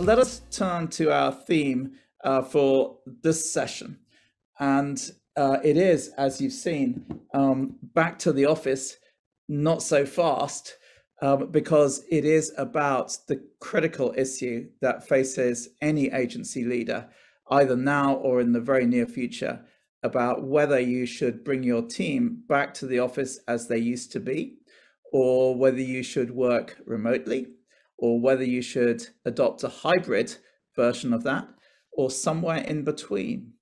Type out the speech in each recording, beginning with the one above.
let us turn to our theme uh, for this session. And uh, it is, as you've seen, um, back to the office, not so fast, um, because it is about the critical issue that faces any agency leader, either now or in the very near future, about whether you should bring your team back to the office as they used to be, or whether you should work remotely, or whether you should adopt a hybrid version of that, or somewhere in between.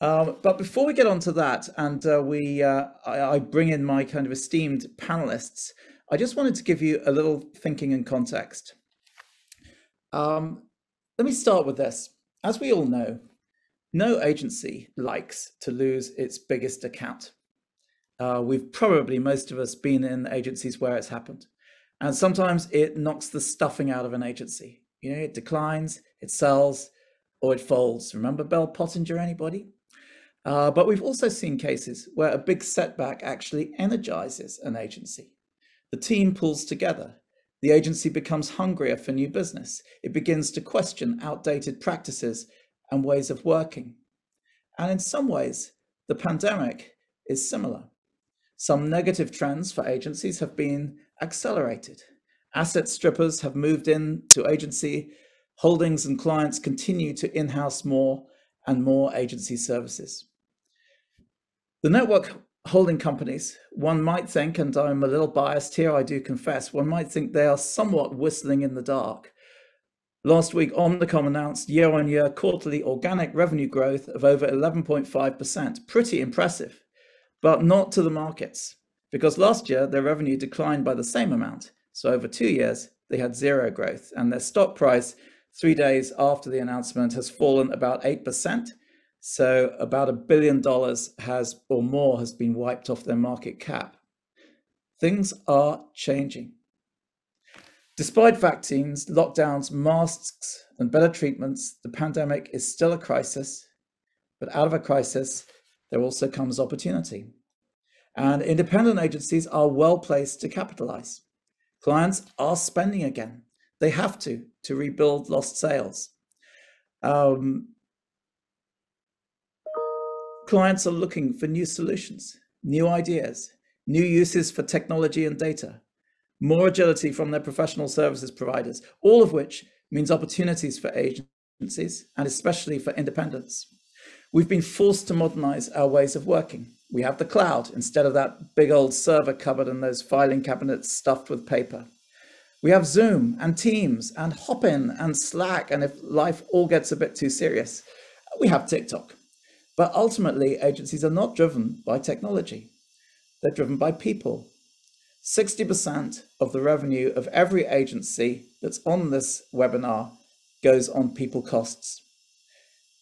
Um, but before we get on to that, and uh, we, uh, I, I, bring in my kind of esteemed panelists, I just wanted to give you a little thinking and context. Um, let me start with this. As we all know, no agency likes to lose its biggest account. Uh, we've probably, most of us, been in agencies where it's happened. And sometimes it knocks the stuffing out of an agency. You know, it declines, it sells, or it folds. Remember Bell Pottinger, anybody? Uh, but we've also seen cases where a big setback actually energizes an agency. The team pulls together. The agency becomes hungrier for new business. It begins to question outdated practices and ways of working. And in some ways, the pandemic is similar. Some negative trends for agencies have been accelerated. Asset strippers have moved in to agency holdings and clients continue to in-house more and more agency services. The network holding companies, one might think, and I'm a little biased here, I do confess, one might think they are somewhat whistling in the dark. Last week, Omnicom announced year-on-year quarterly organic revenue growth of over 11.5%, pretty impressive, but not to the markets, because last year their revenue declined by the same amount. So over two years, they had zero growth, and their stock price three days after the announcement has fallen about 8%. So about a billion dollars has or more has been wiped off their market cap. Things are changing. Despite vaccines, lockdowns, masks, and better treatments, the pandemic is still a crisis. But out of a crisis, there also comes opportunity. And independent agencies are well placed to capitalize. Clients are spending again. They have to to rebuild lost sales. Um, clients are looking for new solutions, new ideas, new uses for technology and data, more agility from their professional services providers, all of which means opportunities for agencies and especially for independents. We've been forced to modernize our ways of working. We have the cloud instead of that big old server cupboard and those filing cabinets stuffed with paper. We have Zoom and Teams and Hopin and Slack. And if life all gets a bit too serious, we have TikTok. But ultimately, agencies are not driven by technology. They're driven by people. 60% of the revenue of every agency that's on this webinar goes on people costs.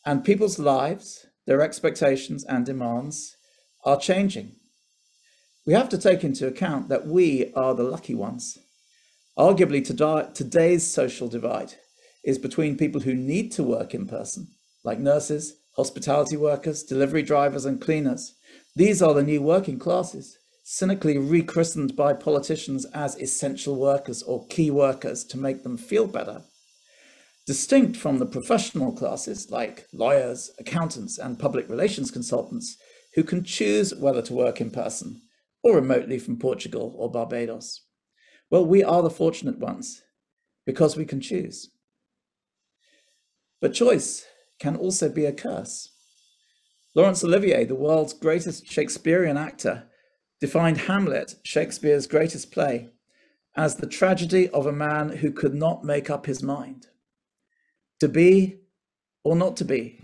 And people's lives, their expectations and demands are changing. We have to take into account that we are the lucky ones Arguably, today's social divide is between people who need to work in person, like nurses, hospitality workers, delivery drivers, and cleaners. These are the new working classes, cynically rechristened by politicians as essential workers or key workers to make them feel better. Distinct from the professional classes like lawyers, accountants, and public relations consultants who can choose whether to work in person or remotely from Portugal or Barbados. Well, we are the fortunate ones because we can choose. But choice can also be a curse. Laurence Olivier, the world's greatest Shakespearean actor, defined Hamlet, Shakespeare's greatest play, as the tragedy of a man who could not make up his mind. To be or not to be,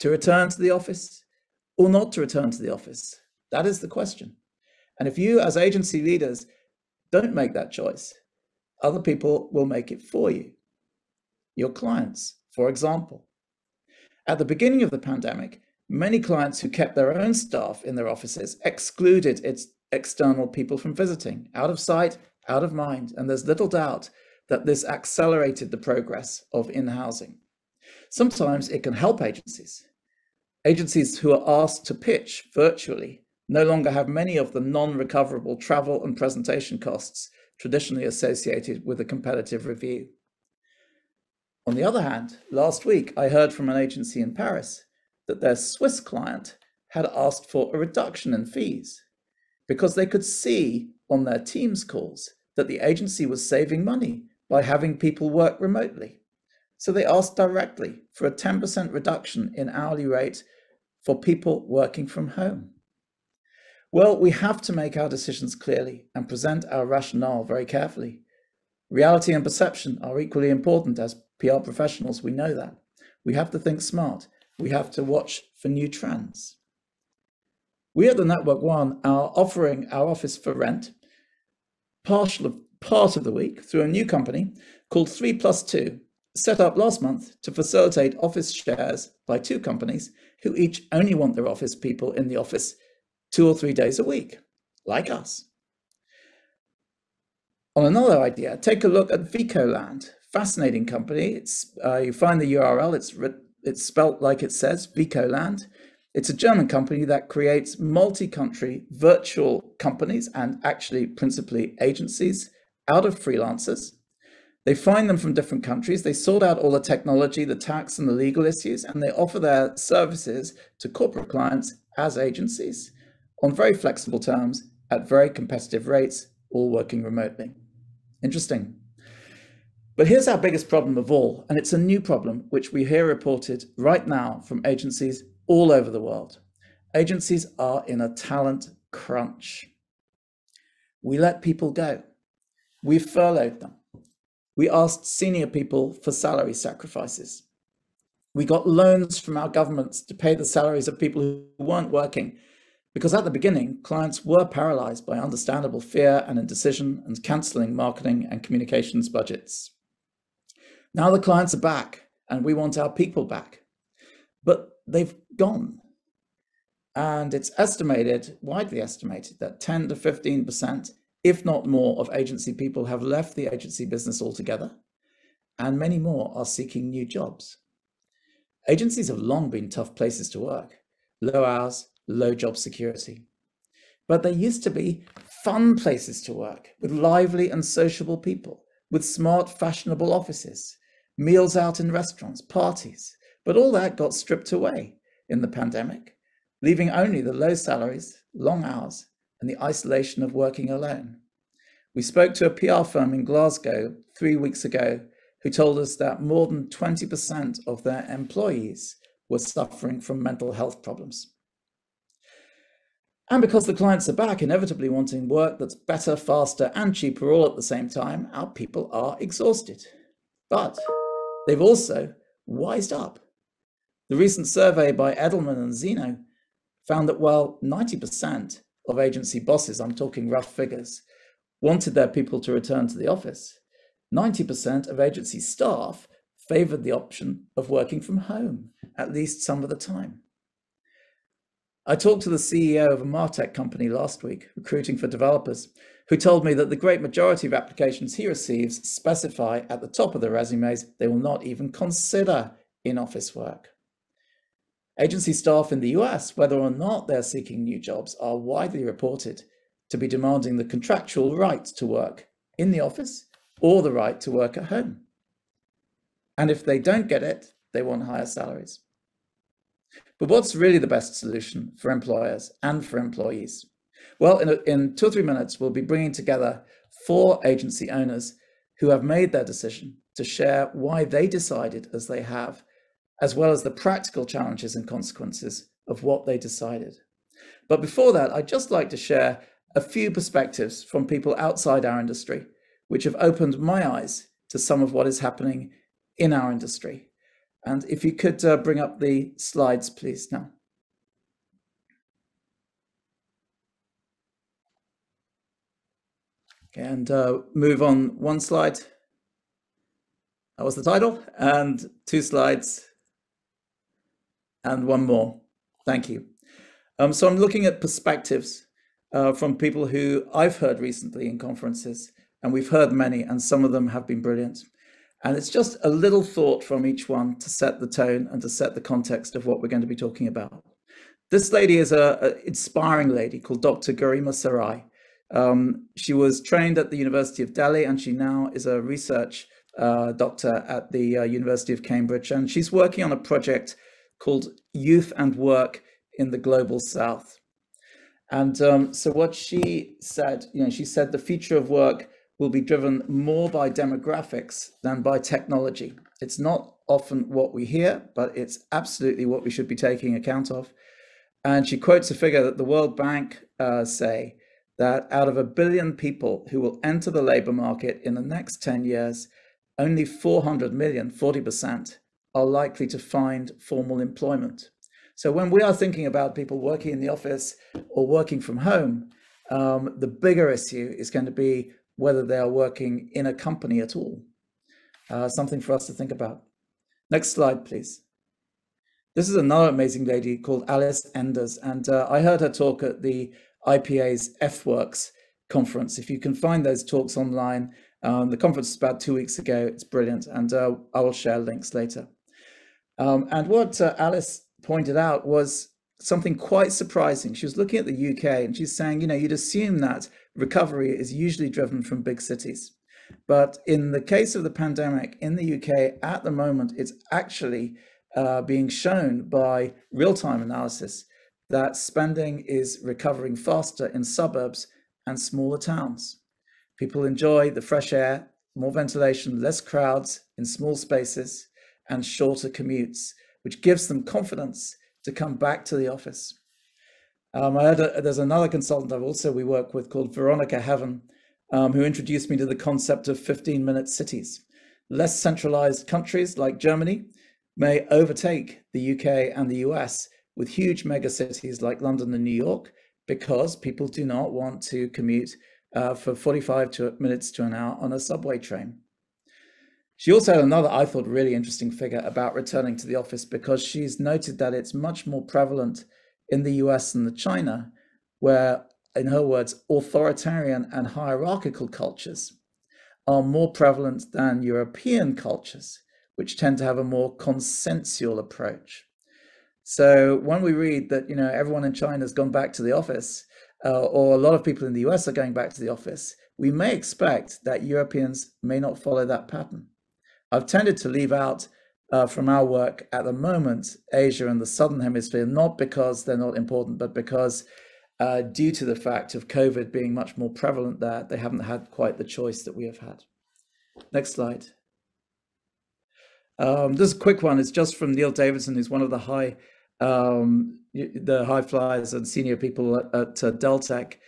to return to the office or not to return to the office. That is the question. And if you, as agency leaders, don't make that choice. Other people will make it for you. Your clients, for example. At the beginning of the pandemic, many clients who kept their own staff in their offices excluded its external people from visiting, out of sight, out of mind. And there's little doubt that this accelerated the progress of in-housing. Sometimes it can help agencies. Agencies who are asked to pitch virtually no longer have many of the non-recoverable travel and presentation costs traditionally associated with a competitive review. On the other hand, last week I heard from an agency in Paris that their Swiss client had asked for a reduction in fees because they could see on their Teams calls that the agency was saving money by having people work remotely. So they asked directly for a 10% reduction in hourly rate for people working from home. Well, we have to make our decisions clearly and present our rationale very carefully. Reality and perception are equally important as PR professionals, we know that. We have to think smart. We have to watch for new trends. We at the Network One are offering our office for rent, partial of, part of the week, through a new company called 3 Plus 2, set up last month to facilitate office shares by two companies who each only want their office people in the office two or three days a week, like us. On another idea, take a look at Vicoland, fascinating company. It's uh, you find the URL. It's it's spelt like it says, Vicoland. It's a German company that creates multi-country virtual companies and actually principally agencies out of freelancers. They find them from different countries. They sort out all the technology, the tax and the legal issues, and they offer their services to corporate clients as agencies on very flexible terms at very competitive rates, all working remotely. Interesting. But here's our biggest problem of all, and it's a new problem which we hear reported right now from agencies all over the world. Agencies are in a talent crunch. We let people go. We furloughed them. We asked senior people for salary sacrifices. We got loans from our governments to pay the salaries of people who weren't working because at the beginning, clients were paralyzed by understandable fear and indecision and cancelling marketing and communications budgets. Now the clients are back and we want our people back, but they've gone. And it's estimated, widely estimated, that 10 to 15%, if not more, of agency people have left the agency business altogether, and many more are seeking new jobs. Agencies have long been tough places to work, low hours, low job security. But they used to be fun places to work with lively and sociable people, with smart, fashionable offices, meals out in restaurants, parties. But all that got stripped away in the pandemic, leaving only the low salaries, long hours, and the isolation of working alone. We spoke to a PR firm in Glasgow three weeks ago who told us that more than 20% of their employees were suffering from mental health problems. And because the clients are back, inevitably wanting work that's better, faster, and cheaper all at the same time, our people are exhausted. But they've also wised up. The recent survey by Edelman and Zeno found that while 90% of agency bosses, I'm talking rough figures, wanted their people to return to the office, 90% of agency staff favored the option of working from home, at least some of the time. I talked to the CEO of a Martech company last week, recruiting for developers, who told me that the great majority of applications he receives specify at the top of their resumes they will not even consider in-office work. Agency staff in the US, whether or not they're seeking new jobs, are widely reported to be demanding the contractual right to work in the office or the right to work at home. And if they don't get it, they want higher salaries. But what's really the best solution for employers and for employees? Well, in, a, in two or three minutes, we'll be bringing together four agency owners who have made their decision to share why they decided as they have, as well as the practical challenges and consequences of what they decided. But before that, I'd just like to share a few perspectives from people outside our industry, which have opened my eyes to some of what is happening in our industry. And if you could uh, bring up the slides, please, now. And uh, move on one slide. That was the title, and two slides, and one more. Thank you. Um, so I'm looking at perspectives uh, from people who I've heard recently in conferences, and we've heard many, and some of them have been brilliant. And it's just a little thought from each one to set the tone and to set the context of what we're going to be talking about. This lady is an inspiring lady called Dr. Garima Sarai. Um, she was trained at the University of Delhi and she now is a research uh, doctor at the uh, University of Cambridge, and she's working on a project called Youth and Work in the Global South. And um, so what she said, you know, she said the future of work will be driven more by demographics than by technology. It's not often what we hear, but it's absolutely what we should be taking account of. And she quotes a figure that the World Bank uh, say that out of a billion people who will enter the labor market in the next 10 years, only 400 million, 40%, are likely to find formal employment. So when we are thinking about people working in the office or working from home, um, the bigger issue is going to be whether they are working in a company at all. Uh, something for us to think about. Next slide, please. This is another amazing lady called Alice Enders, and uh, I heard her talk at the IPA's EffWorks conference. If you can find those talks online, um, the conference is about two weeks ago. It's brilliant, and uh, I will share links later. Um, and what uh, Alice pointed out was something quite surprising. She was looking at the UK and she's saying, you know, you'd assume that recovery is usually driven from big cities. But in the case of the pandemic in the UK at the moment, it's actually uh, being shown by real-time analysis that spending is recovering faster in suburbs and smaller towns. People enjoy the fresh air, more ventilation, less crowds in small spaces, and shorter commutes, which gives them confidence to come back to the office. Um, I had a, there's another consultant I've also we work with called Veronica Heaven, um, who introduced me to the concept of 15 minute cities. Less centralized countries like Germany may overtake the UK and the US with huge mega cities like London and New York because people do not want to commute uh, for 45 to minutes to an hour on a subway train. She also had another, I thought, really interesting figure about returning to the office because she's noted that it's much more prevalent in the US than the China, where, in her words, authoritarian and hierarchical cultures are more prevalent than European cultures, which tend to have a more consensual approach. So when we read that, you know, everyone in China has gone back to the office, uh, or a lot of people in the US are going back to the office, we may expect that Europeans may not follow that pattern. I've tended to leave out uh, from our work at the moment Asia and the Southern Hemisphere, not because they're not important, but because uh, due to the fact of COVID being much more prevalent there, they haven't had quite the choice that we have had. Next slide. Um, this quick one is just from Neil Davidson, who's one of the high um, the high flyers and senior people at, at uh, Dell Tech.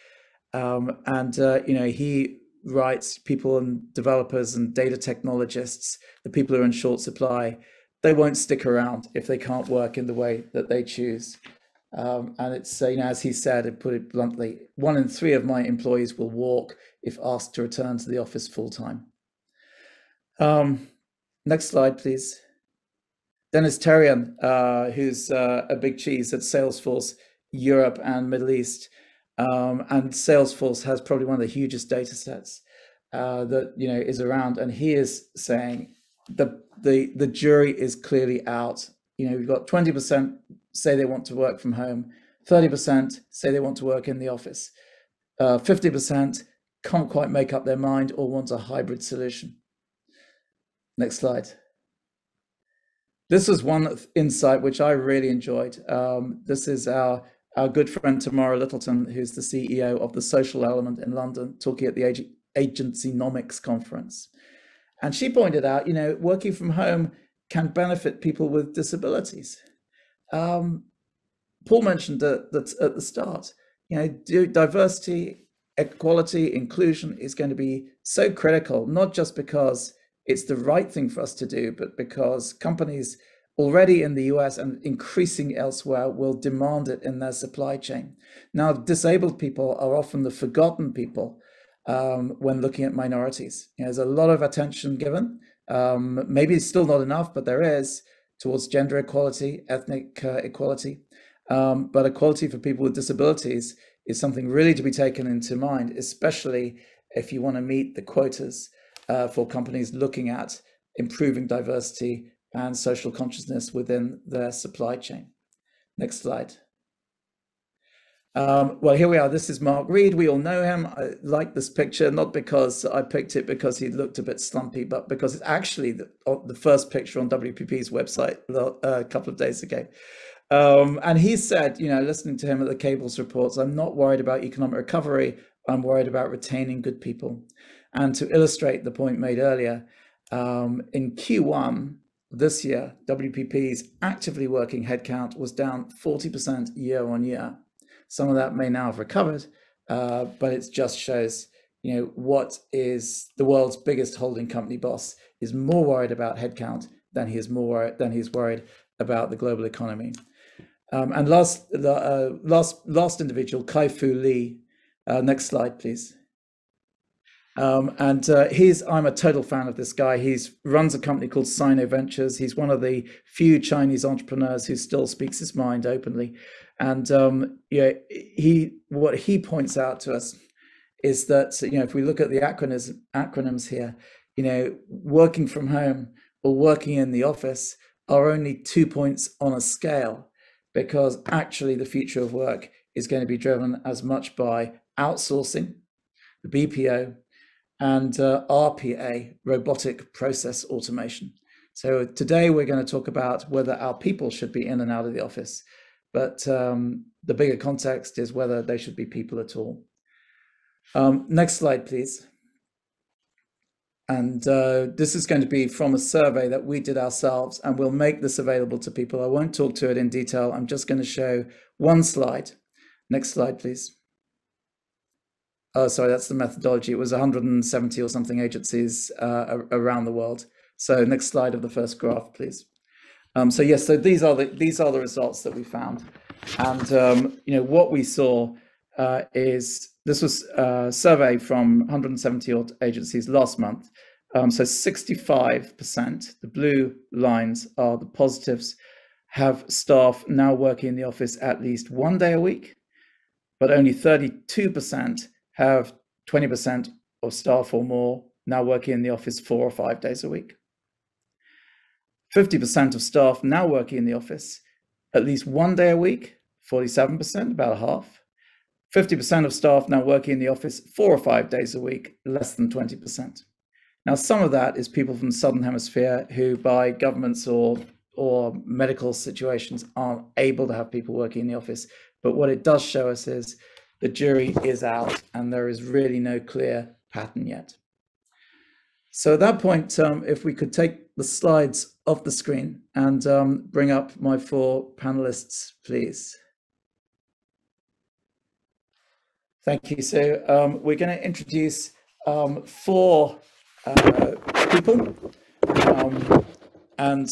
Um, and, uh, you know, he writes people and developers and data technologists, the people who are in short supply, they won't stick around if they can't work in the way that they choose. Um, and it's, you know, as he said, and put it bluntly, one in three of my employees will walk if asked to return to the office full time. Um, next slide, please. Dennis Terrien, uh, who's uh, a big cheese at Salesforce Europe and Middle East. Um, and Salesforce has probably one of the hugest data sets uh, that you know is around. And he is saying the the the jury is clearly out. You know, we've got 20% say they want to work from home, 30% say they want to work in the office, 50% uh, can't quite make up their mind or want a hybrid solution. Next slide. This was one insight which I really enjoyed. Um, this is our our good friend Tamara Littleton, who's the CEO of the Social Element in London, talking at the Ag Agencynomics conference. And she pointed out, you know, working from home can benefit people with disabilities. Um, Paul mentioned that, that at the start, you know, diversity, equality, inclusion is going to be so critical, not just because it's the right thing for us to do, but because companies already in the US and increasing elsewhere will demand it in their supply chain. Now, disabled people are often the forgotten people um, when looking at minorities. You know, there's a lot of attention given. Um, maybe it's still not enough, but there is towards gender equality, ethnic uh, equality. Um, but equality for people with disabilities is something really to be taken into mind, especially if you want to meet the quotas uh, for companies looking at improving diversity and social consciousness within their supply chain. Next slide. Um, well, here we are. This is Mark Read. We all know him. I like this picture, not because I picked it because he looked a bit slumpy, but because it's actually the, the first picture on WPP's website uh, a couple of days ago. Um, and he said, you know, listening to him at the cables reports, I'm not worried about economic recovery. I'm worried about retaining good people. And to illustrate the point made earlier, um, in Q1 this year, WPP's actively working headcount was down 40% year on year. Some of that may now have recovered, uh, but it just shows, you know, what is the world's biggest holding company boss is more worried about headcount than he is more than he's worried about the global economy. Um, and last, uh, last, last individual, Kai Fu Lee. Uh, next slide, please. Um, and uh, he's I'm a total fan of this guy. He runs a company called Sino Ventures. He's one of the few Chinese entrepreneurs who still speaks his mind openly. And um, yeah, he what he points out to us is that you know if we look at the acronyms acronyms here, you know, working from home or working in the office are only two points on a scale, because actually the future of work is going to be driven as much by outsourcing, the BPO, and uh, RPA, robotic process automation. So today we're going to talk about whether our people should be in and out of the office but um, the bigger context is whether they should be people at all. Um, next slide, please. And uh, this is going to be from a survey that we did ourselves, and we'll make this available to people. I won't talk to it in detail. I'm just going to show one slide. Next slide, please. Oh, sorry, that's the methodology. It was 170 or something agencies uh, around the world. So next slide of the first graph, please. Um, so yes, so these are the these are the results that we found, and um, you know what we saw uh, is this was a survey from 170 odd agencies last month. Um, so 65%, the blue lines are the positives, have staff now working in the office at least one day a week, but only 32% have 20% of staff or more now working in the office four or five days a week. 50% of staff now working in the office at least one day a week, 47%, about half. 50% of staff now working in the office four or five days a week, less than 20%. Now, some of that is people from the Southern Hemisphere who, by governments or, or medical situations, aren't able to have people working in the office. But what it does show us is the jury is out and there is really no clear pattern yet. So at that point, um, if we could take the slides off the screen and um, bring up my four panelists, please. Thank you. So um, we're going to introduce um, four uh, people. Um, and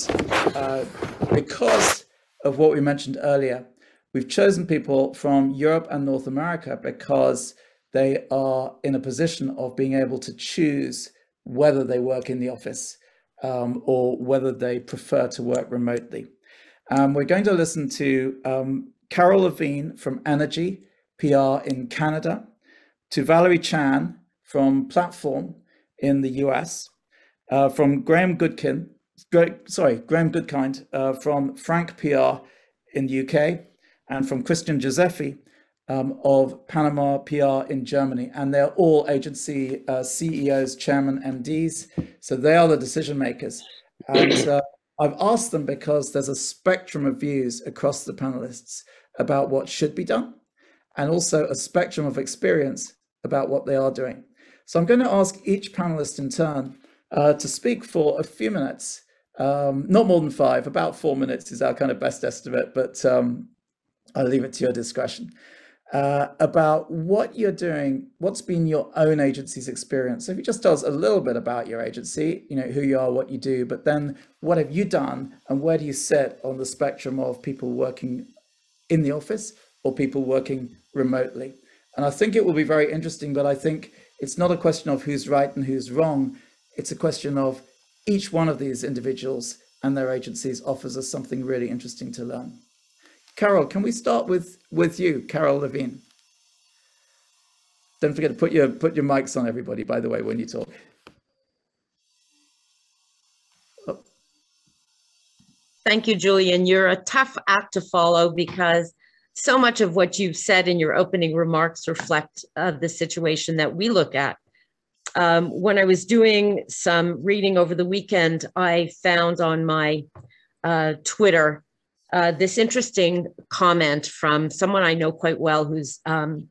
uh, because of what we mentioned earlier, we've chosen people from Europe and North America because they are in a position of being able to choose whether they work in the office um, or whether they prefer to work remotely. Um, we're going to listen to um, Carol Levine from Energi PR in Canada, to Valerie Chan from Plat4orm in the US, uh, from Graham Goodkin, sorry, Graham Goodkind uh, from Frank PR in the UK, and from Christian Josephi um, of Panama PR in Germany, and they're all agency uh, CEOs, chairman, MDs. So they are the decision makers. And uh, I've asked them because there's a spectrum of views across the panelists about what should be done, and also a spectrum of experience about what they are doing. So I'm going to ask each panelist in turn uh, to speak for a few minutes, um, not more than five, about four minutes is our kind of best estimate, but um, I'll leave it to your discretion uh, about what you're doing, what's been your own agency's experience. So if you just tell us a little bit about your agency, you know, who you are, what you do, but then what have you done and where do you sit on the spectrum of people working in the office or people working remotely? And I think it will be very interesting, but I think it's not a question of who's right and who's wrong. It's a question of each one of these individuals and their agencies offers us something really interesting to learn. Carol, can we start with with you, Carol Levine? Don't forget to put your put your mics on, everybody. By the way, when you talk. Thank you, Julian. You're a tough act to follow because so much of what you've said in your opening remarks reflect uh, the situation that we look at. Um, when I was doing some reading over the weekend, I found on my uh, Twitter uh, this interesting comment from someone I know quite well who's um,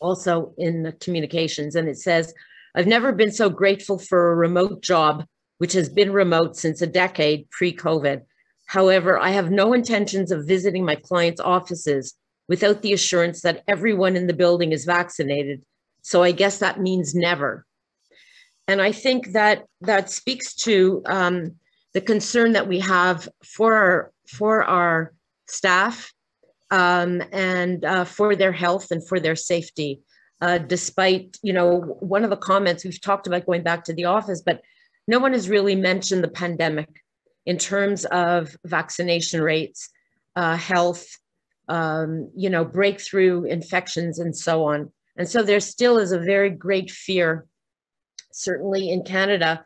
also in communications. And it says, I've never been so grateful for a remote job, which has been remote since a decade pre COVID. However, I have no intentions of visiting my clients' offices without the assurance that everyone in the building is vaccinated. So I guess that means never. And I think that that speaks to um, the concern that we have for our, for our staff um, and uh, for their health and for their safety. Uh, despite, you know, one of the comments we've talked about going back to the office, but no one has really mentioned the pandemic in terms of vaccination rates, uh, health, um, you know, breakthrough infections and so on. And so there still is a very great fear, certainly in Canada,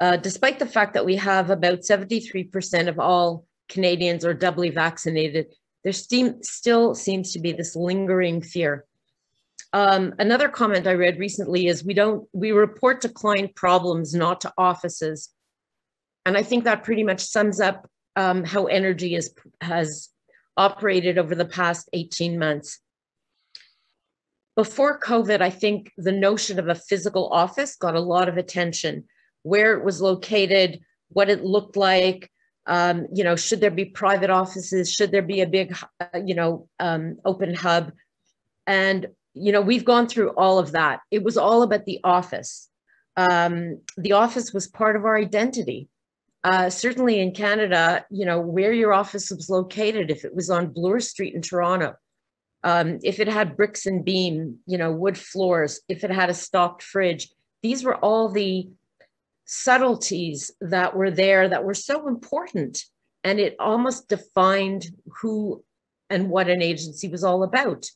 uh, despite the fact that we have about 73% of all Canadians are doubly vaccinated, there steam, still seems to be this lingering fear. Um, another comment I read recently is we don't, we report to client problems, not to offices. And I think that pretty much sums up um, how Energi is, has operated over the past 18 months. Before COVID, I think the notion of a physical office got a lot of attention, where it was located, what it looked like, um, you know, should there be private offices? Should there be a big, uh, you know, um, open hub? And, you know, we've gone through all of that. It was all about the office. Um, the office was part of our identity. Uh, certainly in Canada, you know, where your office was located, if it was on Bloor Street in Toronto, um, if it had bricks and beam, you know, wood floors, if it had a stocked fridge, these were all the subtleties that were there that were so important. And it almost defined who and what an agency was all about.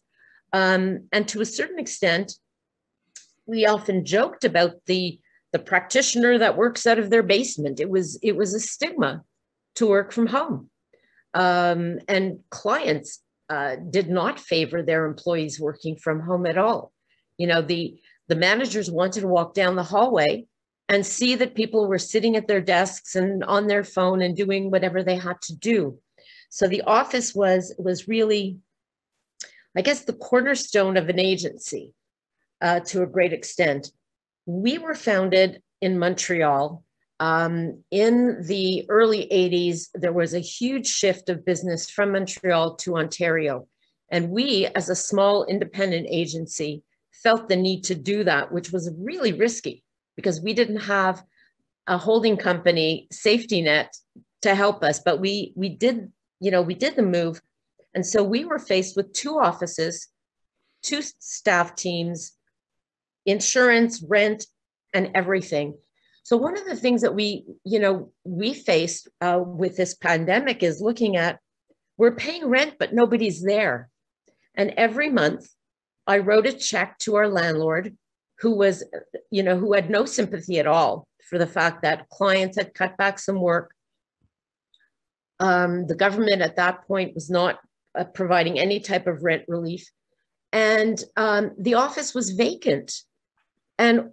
Um, and to a certain extent, we often joked about the the practitioner that works out of their basement. It was it was a stigma to work from home, um, and clients uh, did not favor their employees working from home at all. You know the the managers wanted to walk down the hallway and see that people were sitting at their desks and on their phone and doing whatever they had to do. So the office was, was really, I guess, the cornerstone of an agency uh, to a great extent. We were founded in Montreal. Um, in the early 80s, there was a huge shift of business from Montreal to Ontario. And we, as a small independent agency, felt the need to do that, which was really risky because we didn't have a holding company safety net to help us but we we did you know we did the move. And so we were faced with two offices two staff teams insurance rent and everything. So one of the things that we you know we faced uh, with this pandemic is looking at we're paying rent but nobody's there. And every month i wrote a check to our landlord who was, you know, who had no sympathy at all for the fact that clients had cut back some work. Um, the government at that point was not uh, providing any type of rent relief. And um, the office was vacant. And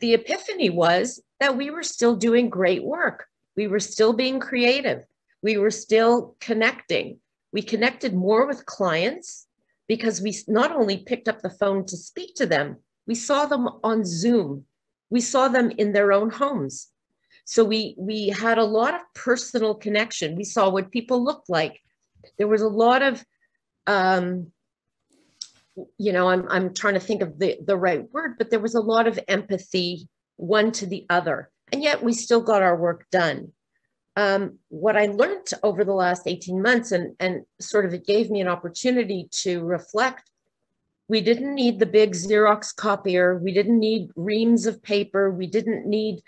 the epiphany was that we were still doing great work. We were still being creative. We were still connecting. We connected more with clients because we not only picked up the phone to speak to them, we saw them on Zoom. We saw them in their own homes. So we, we had a lot of personal connection. We saw what people looked like. There was a lot of, um, you know, I'm, I'm trying to think of the, the right word, but there was a lot of empathy one to the other. And yet we still got our work done. Um, what I learned over the last 18 months and, and sort of it gave me an opportunity to reflect we didn't need the big Xerox copier. We didn't need reams of paper. We didn't need,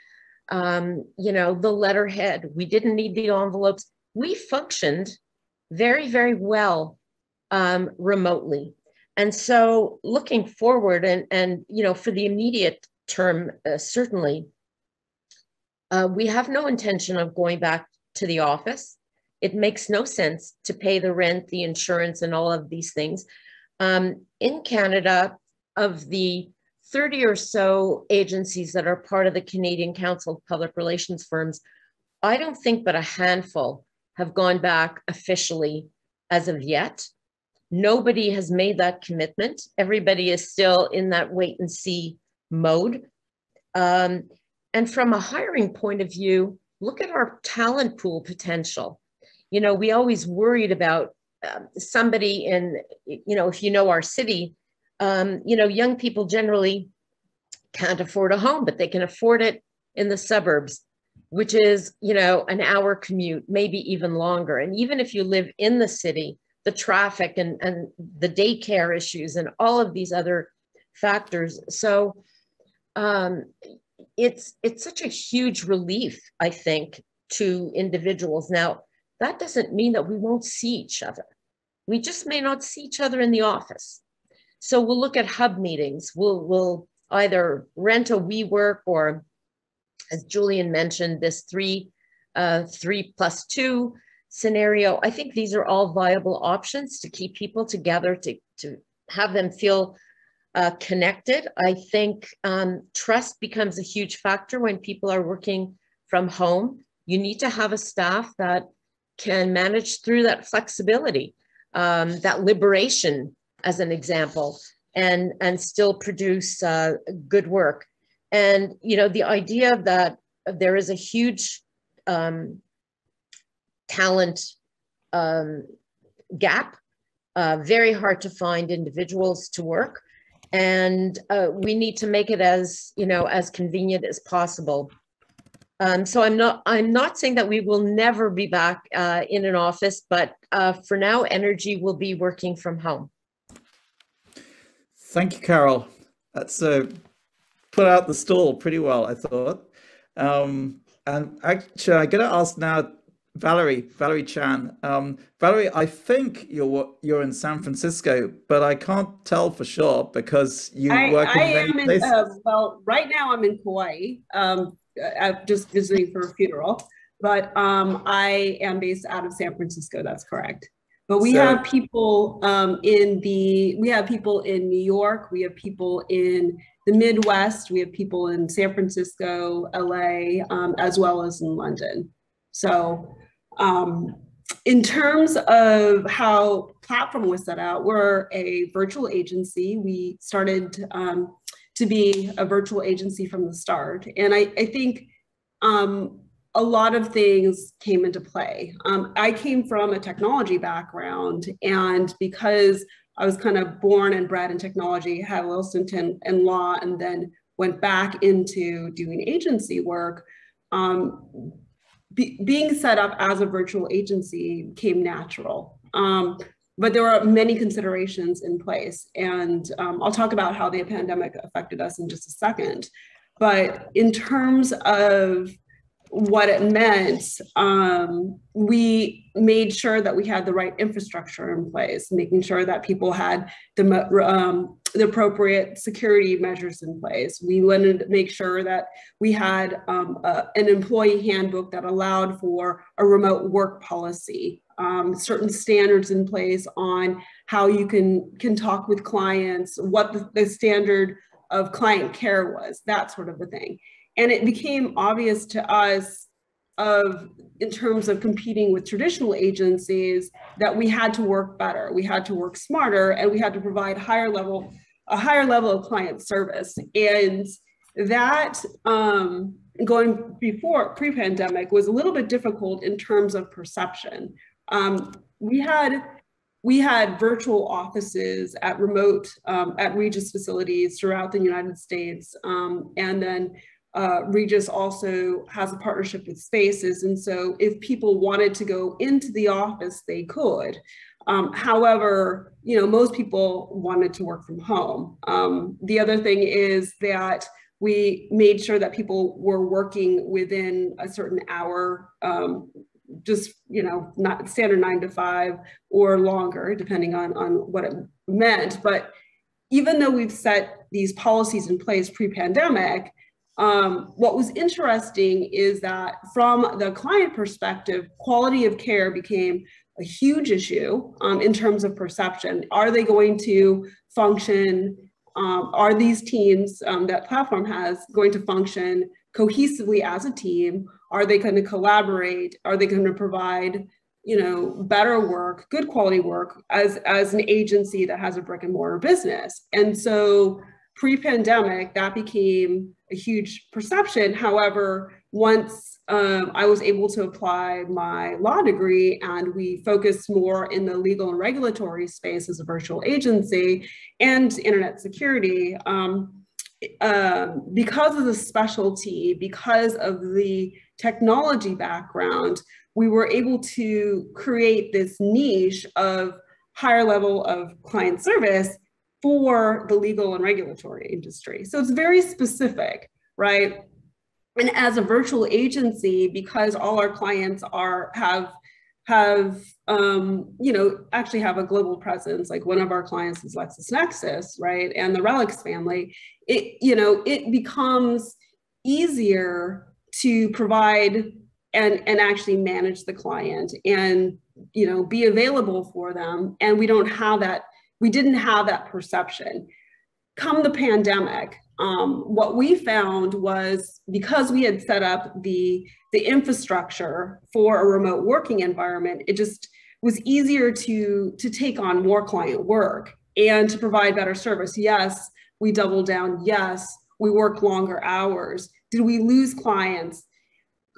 um, you know, the letterhead. We didn't need the envelopes. We functioned very, very well um, remotely. And so looking forward and, and, you know, for the immediate term, uh, certainly, uh, we have no intention of going back to the office. it makes no sense to pay the rent, the insurance, and all of these things. Um, in Canada, of the 30 or so agencies that are part of the Canadian Council of Public Relations Firms, I don't think but a handful have gone back officially as of yet. Nobody has made that commitment. Everybody is still in that wait and see mode. Um, and from a hiring point of view, look at our talent pool potential. You know, we always worried about um, somebody in, you know, if you know our city, um, you know, young people generally can't afford a home, but they can afford it in the suburbs, which is, you know, an hour commute, maybe even longer. And even if you live in the city, the traffic and, and the daycare issues and all of these other factors. So um, it's it's such a huge relief, I think, to individuals. Now, that doesn't mean that we won't see each other. We just may not see each other in the office. So we'll look at hub meetings. We'll, we'll either rent a WeWork or, as Julian mentioned, this three, uh, three plus two scenario. I think these are all viable options to keep people together, to, to have them feel uh, connected. I think um, trust becomes a huge factor when people are working from home. You need to have a staff that can manage through that flexibility, um, that liberation as an example, and, and still produce uh, good work. And, you know, the idea that there is a huge um, talent um, gap, uh, very hard to find individuals to work. And uh, we need to make it as, you know, as convenient as possible. Um, so I'm not I'm not saying that we will never be back uh, in an office, but uh, for now, Energi will be working from home. Thank you, Carol. That's uh, put out the stall pretty well, I thought. Um, and actually, I'm going to ask now Valerie, Valerie Chan. Um, Valerie, I think you're you're in San Francisco, but I can't tell for sure because you I, work in I many am places. In, uh, well, right now I'm in Kauai. I'm just visiting for a funeral, but um, I am based out of San Francisco. That's correct. But we so, have people um, in the, we have people in New York, we have people in the Midwest, we have people in San Francisco, LA, um, as well as in London. So um, in terms of how Plat4orm was set out, we're a virtual agency. We started um, to be a virtual agency from the start. And I, I think um, a lot of things came into play. Um, I came from a technology background, and because I was kind of born and bred in technology, had a stint in, in law, and then went back into doing agency work. Um, be, being set up as a virtual agency came natural. Um, but there were many considerations in place. And um, I'll talk about how the pandemic affected us in just a second. But in terms of what it meant, um, we made sure that we had the right infrastructure in place, making sure that people had the, um, the appropriate security measures in place. We wanted to make sure that we had um, a, an employee handbook that allowed for a remote work policy, um, certain standards in place on how you can, can talk with clients, what the, the standard of client care was, that sort of a thing. And it became obvious to us of in terms of competing with traditional agencies that we had to work better, we had to work smarter, and we had to provide higher level, a higher level of client service. And that um, going before pre-pandemic was a little bit difficult in terms of perception. Um, we had we had virtual offices at remote um, at Regus facilities throughout the United States, um, and then uh, Regus also has a partnership with Spaces. And so if people wanted to go into the office, they could. Um, however, you know, most people wanted to work from home. Um, the other thing is that we made sure that people were working within a certain hour, um, just, you know, not standard nine to five or longer, depending on, on what it meant. But even though we've set these policies in place pre-pandemic, um, what was interesting is that from the client perspective, quality of care became a huge issue um, in terms of perception. Are they going to function? Um, are these teams um, that Plat4orm has going to function cohesively as a team? Are they going to collaborate? Are they going to provide you know better work good quality work as as an agency that has a brick and mortar business and so pre-pandemic that became a huge perception however once um, i was able to apply my law degree and we focused more in the legal and regulatory space as a virtual agency and internet security um, uh, because of the specialty because of the technology background we were able to create this niche of higher level of client service for the legal and regulatory industry. So it's very specific, right? And as a virtual agency, because all our clients are have have um, you know actually have a global presence. Like one of our clients is LexisNexis, right, and the RELX family. It you know it becomes easier to provide and and actually manage the client and you know be available for them. And we don't have that we didn't have that perception. Come the pandemic um, what we found was because we had set up the the infrastructure for a remote working environment it just was easier to to take on more client work and to provide better service. Yes we doubled down. Yes we work longer hours did we lose clients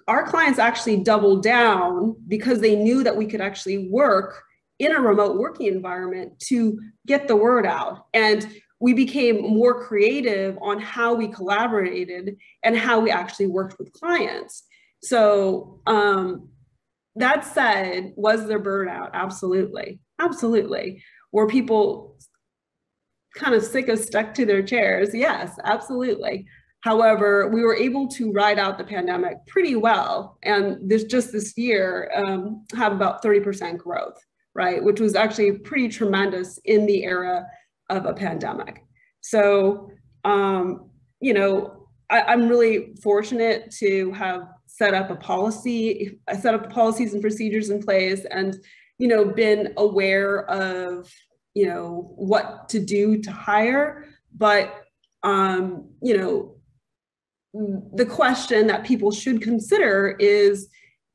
our clients actually doubled down because they knew that we could actually work in a remote working environment to get the word out. And we became more creative on how we collaborated and how we actually worked with clients. So, um, that said, was there burnout? Absolutely. Absolutely. Were people kind of sick of stuck to their chairs? Yes, absolutely. However, we were able to ride out the pandemic pretty well. And this just this year um, have about 30% growth, right? Which was actually pretty tremendous in the era of a pandemic. So, um, you know, I, I'm really fortunate to have set up a policy, set up policies and procedures in place and, you know, been aware of, you know, what to do to hire. But, um, you know, the question that people should consider is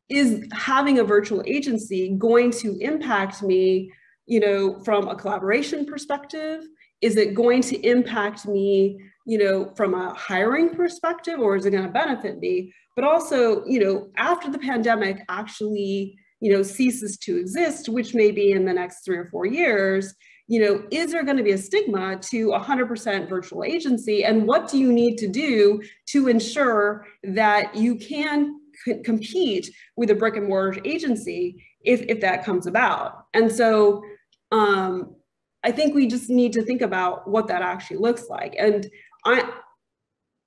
is having a virtual agency going to impact me you know from a collaboration perspective? Is it going to impact me you know from a hiring perspective or is it going to benefit me? But also you know after the pandemic actually you know ceases to exist which may be in the next 3 or 4 years you know, is there going to be a stigma to 100% virtual agency? And what do you need to do to ensure that you can compete with a brick and mortar agency if, if that comes about? And so um, I think we just need to think about what that actually looks like. And I,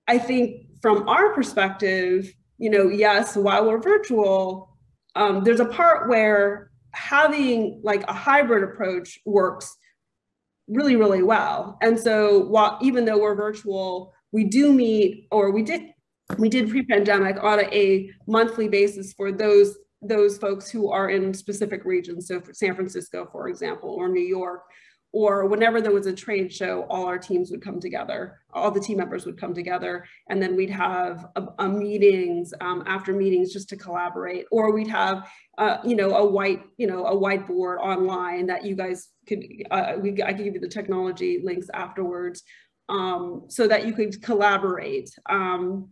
I think from our perspective, you know, yes, while we're virtual, um, there's a part where having like a hybrid approach works really, really well. And so while even though we're virtual, we do meet or we did we did pre-pandemic on a monthly basis for those those folks who are in specific regions. So for San Francisco, for example, or New York, or whenever there was a trade show, all our teams would come together, all the team members would come together, and then we'd have a, a meetings um, after meetings just to collaborate, or we'd have, uh, you know, a white, you know, a whiteboard online that you guys could, uh, we, I could give you the technology links afterwards, um, so that you could collaborate um,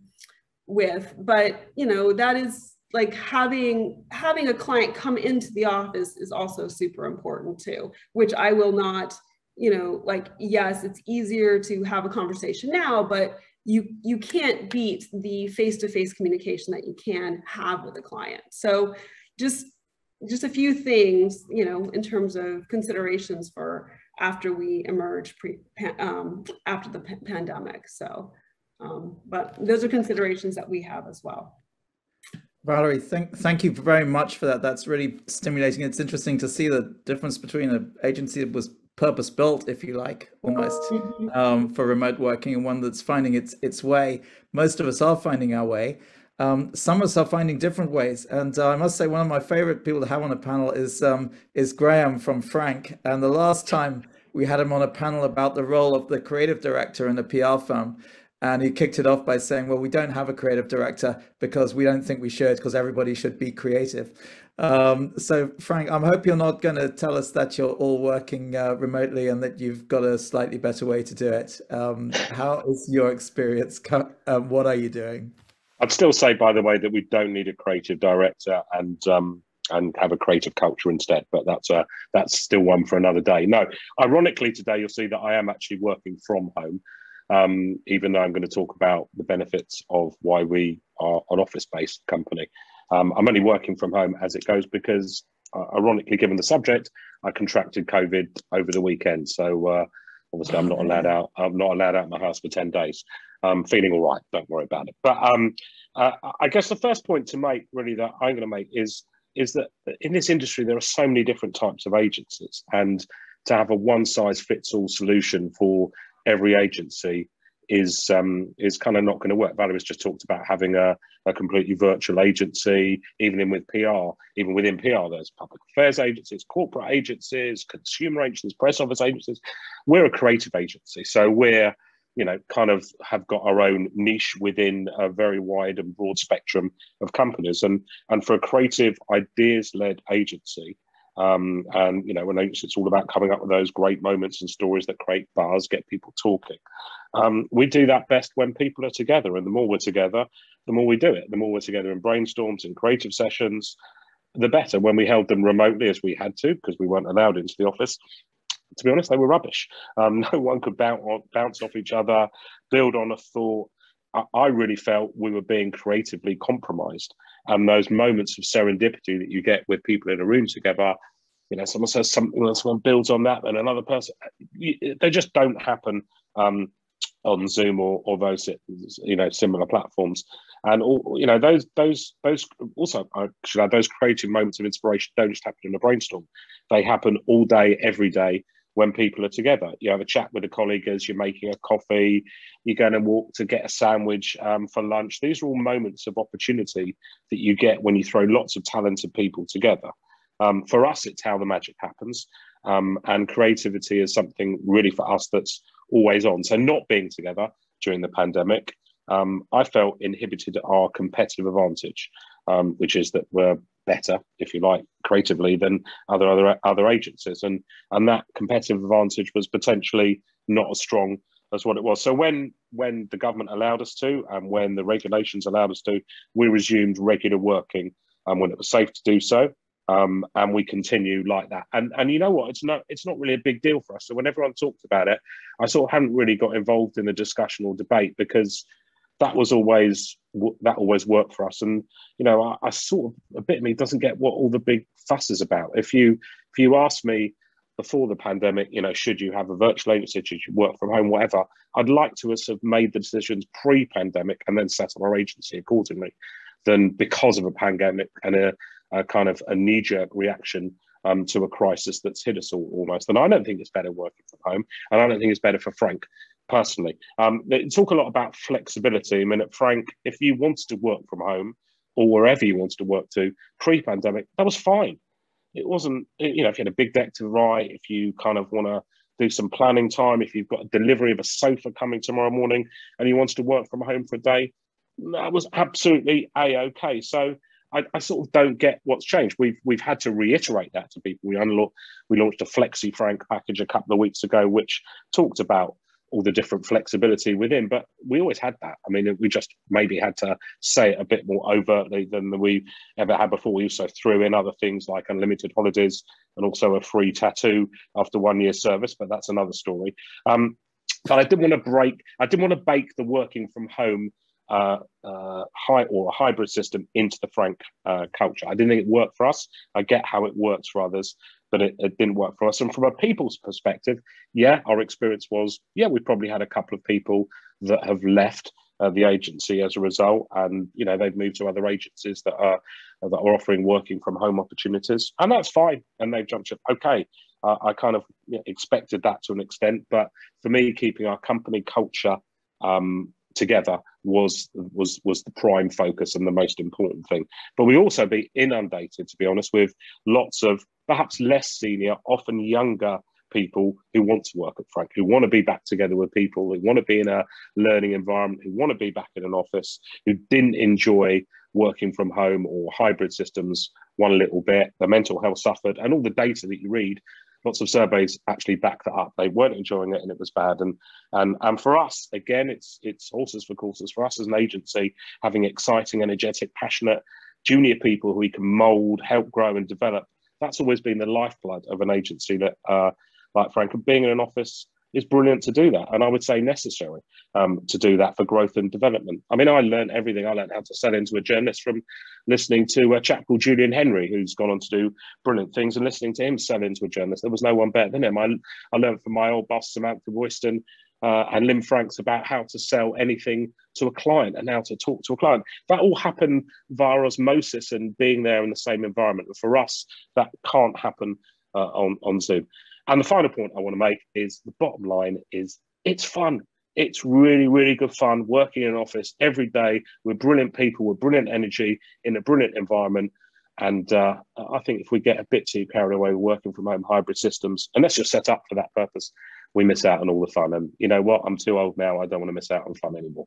with. But you know, that is like having having a client come into the office is also super important too which i will not you know like yes it's easier to have a conversation now but you you can't beat the face-to-face communication that you can have with a client. So just just a few things you know in terms of considerations for after we emerge pre um, after the pandemic. So um, but those are considerations that we have as well Valerie, thank thank you very much for that. That's really stimulating. It's interesting to see the difference between an agency that was purpose built, if you like, almost mm-hmm. um, for remote working, and one that's finding its its way. Most of us are finding our way. Um, some of us are finding different ways, and uh, I must say one of my favorite people to have on a panel is um, is Graham from Frank. And the last time we had him on a panel about the role of the creative director in a PR firm, and he kicked it off by saying, "Well, we don't have a creative director because we don't think we should, because everybody should be creative." Um, so, Frank, I hope you're not going to tell us that you're all working uh, remotely and that you've got a slightly better way to do it. Um, how is your experience? Um, what are you doing? I'd still say, by the way, that we don't need a creative director and um, and have a creative culture instead. But that's uh, that's still one for another day. No, ironically, today you'll see that I am actually working from home, um, even though I'm going to talk about the benefits of why we are an office-based company. Um, I'm only working from home as it goes because, uh, ironically, given the subject, I contracted COVID over the weekend. So uh, obviously, I'm not allowed out. I'm not allowed out of my house for ten days. I'm feeling all right. Don't worry about it. But um, uh, I guess the first point to make, really, that I'm going to make is is that in this industry there are so many different types of agencies, and to have a one size fits all solution for every agency is um, is kind of not going to work. Valerie's just talked about having a, a completely virtual agency, even in with PR, even within PR, there's public affairs agencies, corporate agencies, consumer agencies, press office agencies. We're a creative agency, so we're you know kind of have got our own niche within a very wide and broad spectrum of companies, and and for a creative ideas led agency. Um, and you know, when it's all about coming up with those great moments and stories that create buzz, get people talking. Um, we do that best when people are together, and the more we're together, the more we do it. The more we're together in brainstorms and creative sessions, the better. When we held them remotely, as we had to, because we weren't allowed into the office, to be honest, they were rubbish. Um, no one could bounce off each other, build on a thought. I really felt we were being creatively compromised. And those moments of serendipity that you get with people in a room together, you know, someone says something and someone builds on that, and another person, they just don't happen um, on Zoom or, or those you know similar platforms. And all you know those those those also I should add those creative moments of inspiration don't just happen in a brainstorm; they happen all day, every day when people are together. You have a chat with a colleague as you're making a coffee, you're going to walk to get a sandwich um, for lunch. These are all moments of opportunity that you get when you throw lots of talented people together. Um, for us, it's how the magic happens. Um, and creativity is something really for us that's always on. So not being together during the pandemic, um, I felt inhibited our competitive advantage, um, which is that we're better, if you like, creatively than other other other agencies, and and that competitive advantage was potentially not as strong as what it was. So when when the government allowed us to, and when the regulations allowed us to, we resumed regular working, and when it was safe to do so um, and we continue like that. And and you know what? It's not it's not really a big deal for us. So when everyone talked about it, I sort of hadn't really got involved in the discussion or debate because that was always that always worked for us. And you know, I, I sort of a bit of me doesn't get what all the big fuss is about. If you if you ask me before the pandemic, you know, should you have a virtual agency, should you work from home, whatever, I'd like to have made the decisions pre-pandemic and then set up our agency accordingly than because of a pandemic and a a kind of a knee jerk reaction um, to a crisis that's hit us all almost. And I don't think it's better working from home, and I don't think it's better for Frank personally. Um, they talk a lot about flexibility. I mean, at Frank, if you wanted to work from home or wherever you wanted to work to pre-pandemic, that was fine. It wasn't, you know, if you had a big deck to write, if you kind of want to do some planning time, if you've got a delivery of a sofa coming tomorrow morning and you wanted to work from home for a day, that was absolutely a okay. So I, I, sort of don't get what's changed. We've we've had to reiterate that to people. We unlocked, we launched a Flexi Frank package a couple of weeks ago, which talked about all the different flexibility within. But we always had that. I mean, we just maybe had to say it a bit more overtly than we ever had before. We also threw in other things like unlimited holidays and also a free tattoo after one year service. But that's another story. Um, but I didn't want to break. I didn't want to bake the working from home uh, uh, high or a hybrid system into the Frank uh, culture. I didn't think it worked for us. I get how it works for others, but it, it, didn't work for us. And from a people's perspective, yeah, our experience was, yeah, we probably had a couple of people that have left uh, the agency as a result, and you know they've moved to other agencies that are that are offering working from home opportunities, and that's fine. And they've jumped ship. Okay, uh, I kind of expected that to an extent, but for me, keeping our company culture um, together was was was the prime focus and the most important thing. But we also be inundated, to be honest, with lots of perhaps less senior, often younger people who want to work at Frank, who want to be back together with people, who want to be in a learning environment, who want to be back in an office, who didn't enjoy working from home or hybrid systems one little bit. The mental health suffered, and all the data that you read, lots of surveys actually back that up. They weren't enjoying it, and it was bad. And and and for us, again, it's it's horses for courses. For us as an agency, having exciting, energetic, passionate junior people who we can mold, help grow, and develop. That's always been the lifeblood of an agency that uh, like Frank, of being in an office is brilliant to do that. And I would say necessary um, to do that for growth and development. I mean, I learned everything. I learned how to sell into a journalist from listening to a chap called Julian Henry, who's gone on to do brilliant things, and listening to him sell into a journalist. There was no one better than him. I, I learned from my old boss, Samantha Royston, uh, and Lynne Franks about how to sell anything to a client and how to talk to a client. That all happened via osmosis and being there in the same environment. And for us, that can't happen uh, on, on Zoom. And the final point I want to make is the bottom line is it's fun. It's really, really good fun working in an office every day with brilliant people, with brilliant energy in a brilliant environment. And uh, I think if we get a bit too carried away working from home hybrid systems, unless you're set up for that purpose, we miss out on all the fun. And you know what? I'm too old now. I don't want to miss out on fun anymore.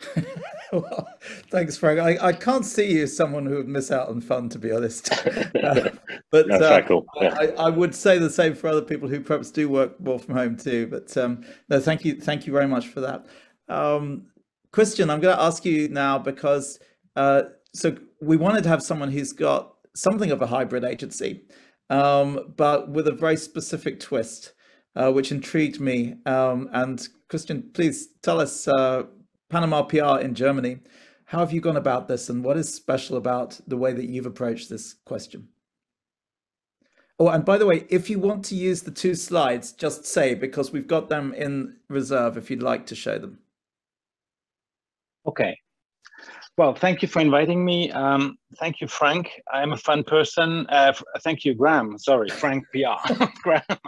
well, thanks, Frank. I, I can't see you as someone who would miss out on fun, to be honest. Uh, but uh, cool. yeah. I, I, would say the same for other people who perhaps do work more from home too. But um, no, thank you, thank you very much for that. Um, Christian, I'm going to ask you now because uh, so we wanted to have someone who's got something of a hybrid agency, um, but with a very specific twist, uh, which intrigued me. Um, and Christian, please tell us uh, Panama PR in Germany. How have you gone about this and what is special about the way that you've approached this question? Oh, and by the way, if you want to use the two slides, just say, because we've got them in reserve if you'd like to show them. Okay. Well, thank you for inviting me. Um, thank you, Frank. I'm a fun person. Uh, thank you, Graham. Sorry, Frank PR. Graham.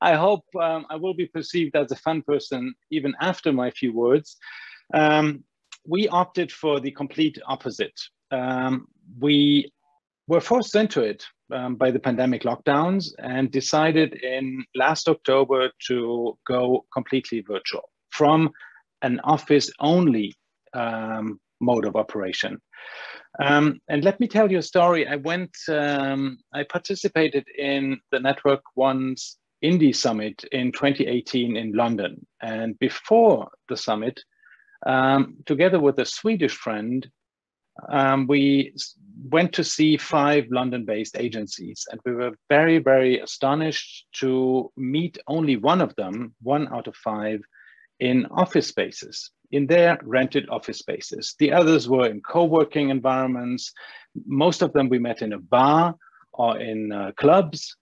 I hope um, I will be perceived as a fun person even after my few words. Um, we opted for the complete opposite. Um, we were forced into it um, by the pandemic lockdowns and decided in last October to go completely virtual from an office only um, mode of operation. Um, and let me tell you a story. I went, um, I participated in the Network One's Indie Summit in 2018 in London. And before the summit, um, together with a Swedish friend, um, we went to see five London-based agencies, and we were very, very astonished to meet only one of them, one out of five, in office spaces, in their rented office spaces. The others were in co-working environments. Most of them we met in a bar or in uh, clubs.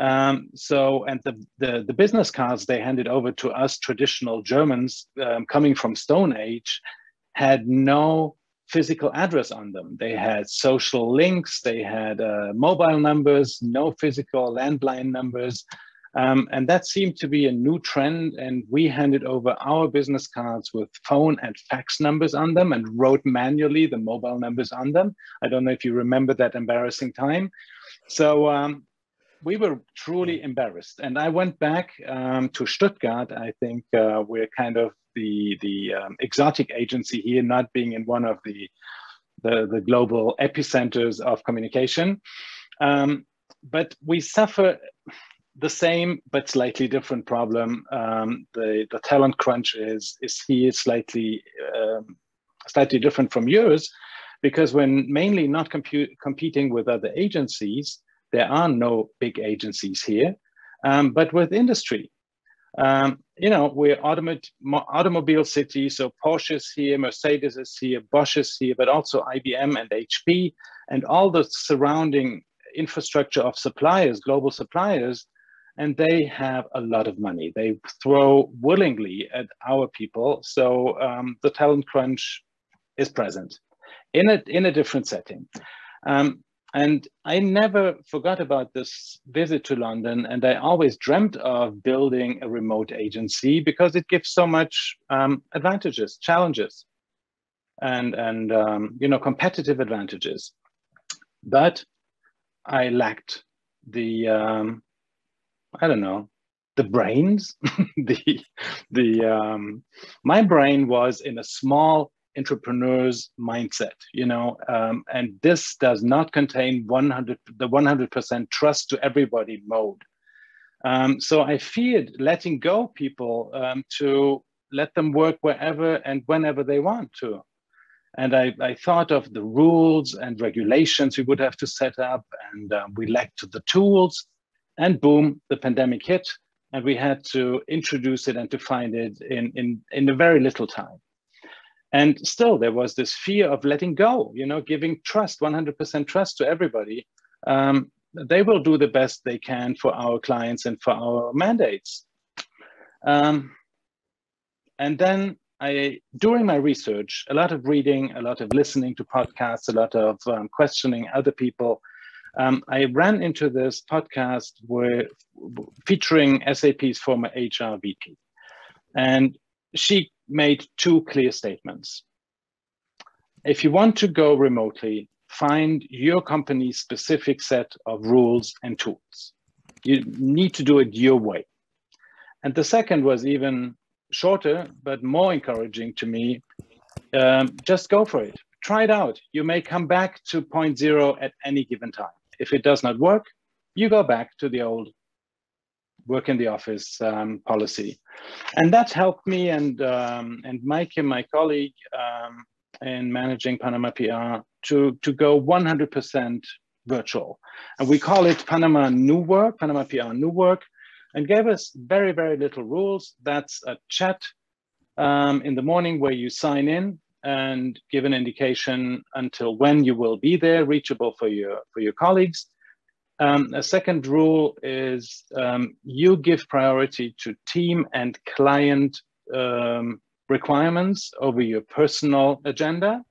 Um, so, and the, the, the, business cards they handed over to us traditional Germans um, coming from Stone Age had no physical address on them. They had social links, they had uh, mobile numbers, no physical landline numbers. Um, and that seemed to be a new trend. And we handed over our business cards with phone and fax numbers on them and wrote manually the mobile numbers on them. I don't know if you remember that embarrassing time. So um, we were truly embarrassed. And I went back um, to Stuttgart. I think uh, we're kind of the the um, exotic agency here, not being in one of the the, the global epicenters of communication. Um, but we suffer the same but slightly different problem. Um, the the talent crunch is is here slightly um, slightly different from yours, because when mainly not competing with other agencies, there are no big agencies here, um, but with industry. Um, you know, we're automob automobile city, so Porsche is here, Mercedes is here, Bosch is here, but also IBM and HP and all the surrounding infrastructure of suppliers, global suppliers. and they have a lot of money. They throw willingly at our people. So um, the talent crunch is present in a, in a different setting. Um, and I never forgot about this visit to London, and I always dreamt of building a remote agency because it gives so much um, advantages, challenges, and and um, you know competitive advantages. But I lacked the um, I don't know the brains. the the um, my brain was in a small entrepreneur's mindset, you know, um, and this does not contain 100 the 100% trust to everybody mode. Um, so I feared letting go people um, to let them work wherever and whenever they want to. And I, I, thought of the rules and regulations we would have to set up, and um, we lacked the tools. And boom, the pandemic hit, and we had to introduce it and to find it in, in, in a very little time. And still, there was this fear of letting go, you know, giving trust, 100% trust to everybody. Um, they will do the best they can for our clients and for our mandates. Um, and then I, during my research, a lot of reading, a lot of listening to podcasts, a lot of um, questioning other people, um, I ran into this podcast where, featuring SAP's former HR VP. And she made two clear statements. If you want to go remotely, find your company's specific set of rules and tools. You need to do it your way. And the second was even shorter, but more encouraging to me. Um, just go for it. Try it out. You may come back to point zero at any given time. If it does not work, you go back to the old work in the office um, policy. And that helped me and, um, and Mike and my colleague um, in managing Panama PR to, to go 100% virtual. And we call it Panama New Work, Panama PR New Work, and gave us very, very little rules. That's a chat um, in the morning where you sign in and give an indication until when you will be there, reachable for your, for your colleagues. Um, a second rule is um, you give priority to team and client um, requirements over your personal agenda.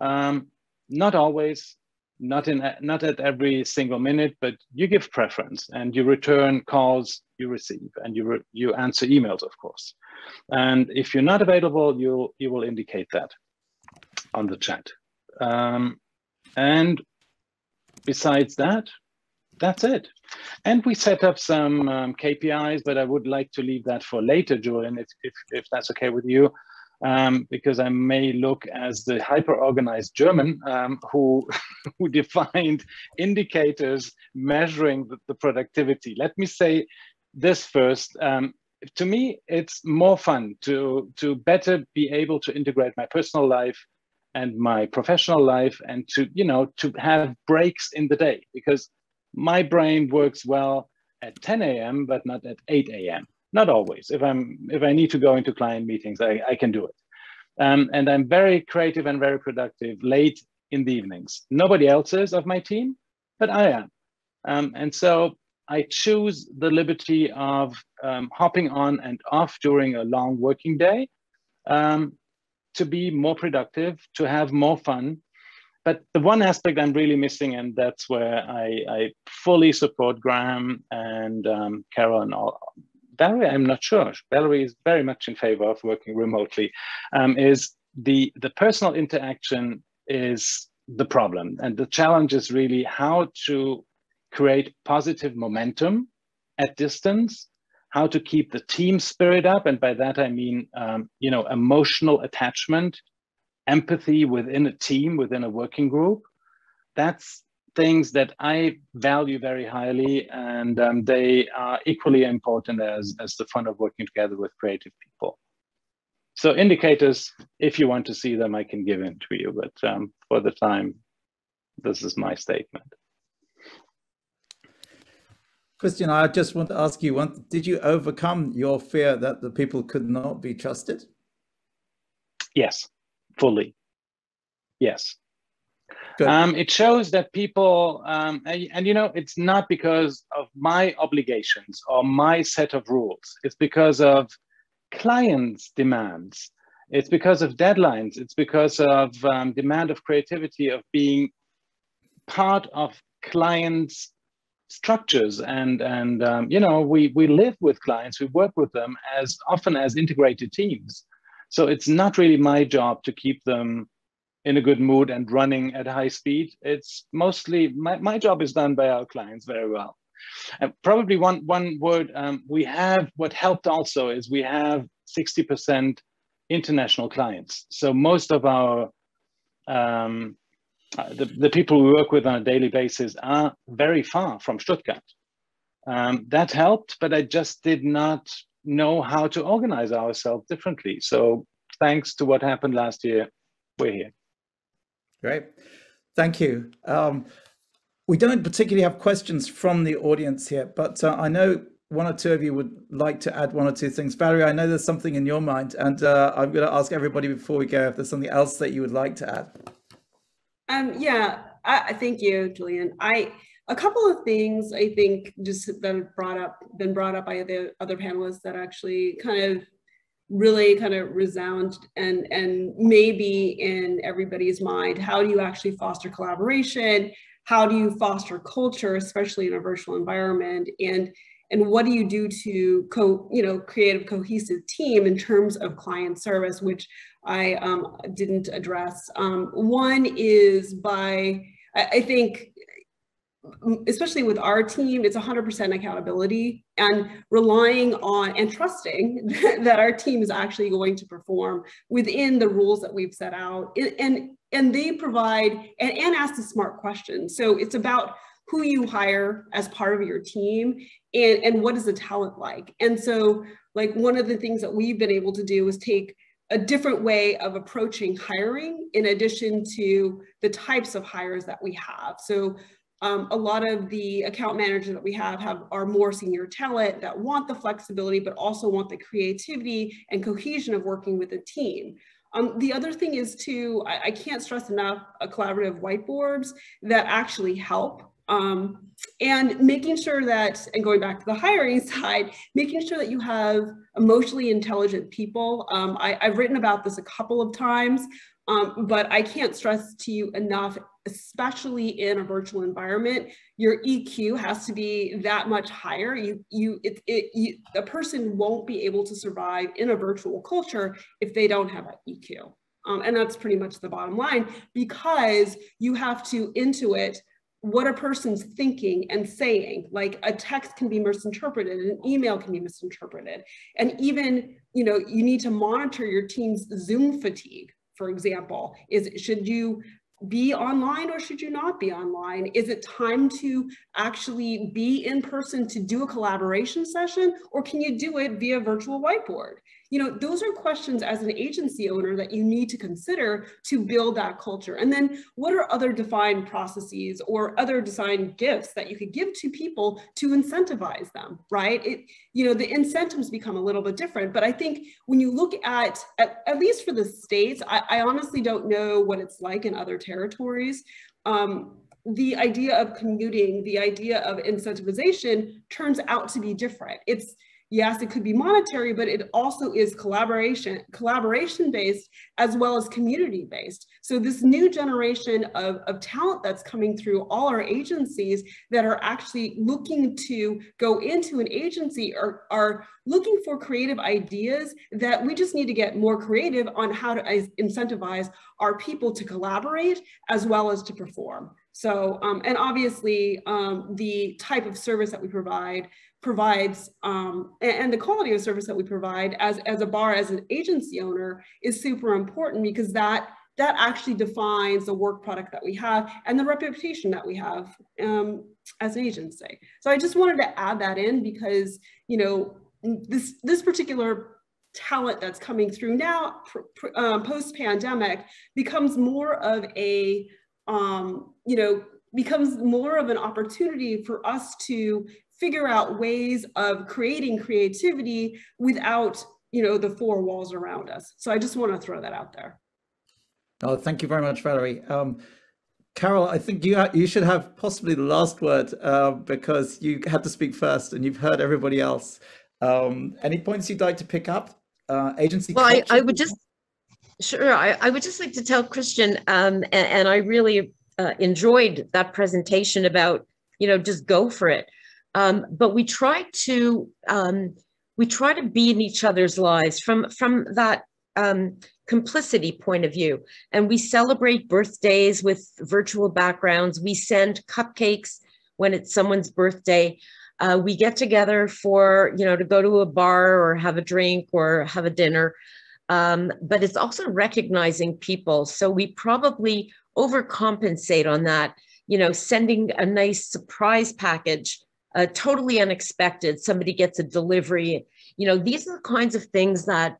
Um, not always, not in not at every single minute, but you give preference and you return calls you receive and you you answer emails, of course. And if you're not available, you you will indicate that on the chat. Um, and besides that, that's it. And we set up some um, KPIs, but I would like to leave that for later, Julian, if, if, if that's okay with you, um, because I may look as the hyper-organized German um, who, who defined indicators measuring the, the, productivity. Let me say this first. Um, to me, it's more fun to, to better be able to integrate my personal life and my professional life and to you know to have breaks in the day because my brain works well at 10 a.m but not at 8 a.m not always. If i'm if i need to go into client meetings i, I can do it. Um, and i'm very creative and very productive late in the evenings. Nobody else is of my team but i am. Um, and so i choose the liberty of um, hopping on and off during a long working day. Um, to be more productive, to have more fun. But the one aspect I'm really missing, and that's where I, I fully support Graham and um, Carol and all. Valerie, I'm not sure. Valerie is very much in favor of working remotely. Um, is the the personal interaction is the problem, and the challenge is really how to create positive momentum at distance how to keep the team spirit up. And by that, I mean, um, you know, emotional attachment, empathy within a team, within a working group. That's things that I value very highly, and um, they are equally important as, as the fun of working together with creative people. So indicators, if you want to see them, I can give in to you, but um, for the time, this is my statement. Christian, I just want to ask you one, did you overcome your fear that the people could not be trusted? Yes, fully. Yes. Um, it shows that people, um, and, and, you know, it's not because of my obligations or my set of rules. It's because of clients' demands. It's because of deadlines. It's because of um, demand of creativity, of being part of clients' structures. And, and um, you know, we, we live with clients, we work with them as often as integrated teams. So it's not really my job to keep them in a good mood and running at high speed. It's mostly, my, my job is done by our clients very well. And probably one, one word, um, we have, what helped also is we have 60% international clients. So most of our, um, uh, the, the people we work with on a daily basis are very far from Stuttgart. Um, that helped, but I just did not know how to organize ourselves differently. So thanks to what happened last year, we're here. Great. Thank you. Um, we don't particularly have questions from the audience here, but uh, I know one or two of you would like to add one or two things. Valerie, I know there's something in your mind, and uh, I'm going to ask everybody before we go if there's something else that you would like to add. Um, yeah, I, thank you, Julian. I a couple of things I think just that have brought up been brought up by the other panelists that actually kind of really kind of resound and and maybe in everybody's mind how do you actually foster collaboration how do you foster culture especially in a virtual environment and and what do you do to co you know create a cohesive team in terms of client service which i um, didn't address um, one is by I, I think especially with our team, it's 100% accountability and relying on and trusting that our team is actually going to perform within the rules that we've set out. And, and they provide and, and ask the smart questions. So it's about who you hire as part of your team and, and what is the talent like. And so like one of the things that we've been able to do is take a different way of approaching hiring in addition to the types of hires that we have. So um, a lot of the account managers that we have have are more senior talent that want the flexibility, but also want the creativity and cohesion of working with a team. Um, the other thing is too, I, I, can't stress enough, a collaborative whiteboards that actually help. Um, and making sure that, and going back to the hiring side, making sure that you have emotionally intelligent people. Um, I, have written about this a couple of times, um, but I can't stress to you enough especially in a virtual environment, your EQ has to be that much higher. You, you, it, it, you, a person won't be able to survive in a virtual culture if they don't have an EQ. Um, and that's pretty much the bottom line because you have to intuit what a person's thinking and saying like a text can be misinterpreted an email can be misinterpreted and even you know you need to monitor your team's zoom fatigue for example is should you be online or should you not be online? Is it time to actually be in person to do a collaboration session or can you do it via virtual whiteboard? You know, those are questions as an agency owner that you need to consider to build that culture. And then what are other defined processes or other design gifts that you could give to people to incentivize them, right? It, you know, the incentives become a little bit different. But I think when you look at, at, at least for the states, I, I honestly don't know what it's like in other territories. Um, the idea of commuting, the idea of incentivization turns out to be different. It's yes, it could be monetary, but it also is collaboration, collaboration based as well as community based. So this new generation of, of talent that's coming through all our agencies that are actually looking to go into an agency are, are looking for creative ideas that we just need to get more creative on how to incentivize our people to collaborate as well as to perform. So, um, and obviously um, the type of service that we provide provides um, and the quality of service that we provide as, as a bar, as an agency owner is super important because that that actually defines the work product that we have and the reputation that we have um, as an agency. So I just wanted to add that in because, you know, this, this particular talent that's coming through now uh, post pandemic becomes more of a, um, you know, becomes more of an opportunity for us to figure out ways of creating creativity without you know the four walls around us so i just want to throw that out there oh thank you very much valerie um, Carol, I think you you should have possibly the last word uh, because you had to speak first and you've heard everybody else. Um, any points you'd like to pick up? Uh, agency. Well, I, I, would just sure. I, I, would just like to tell Christian, um, and, and, I really uh, enjoyed that presentation about you know just go for it. Um, but we try to um, we try to be in each other's lives from from that um, complicity point of view. And we celebrate birthdays with virtual backgrounds. We send cupcakes when it's someone's birthday. Uh, we get together for, you know, to go to a bar or have a drink or have a dinner. Um, but it's also recognizing people. So we probably overcompensate on that, you know, sending a nice surprise package, uh, totally unexpected. Somebody gets a delivery. You know, these are the kinds of things that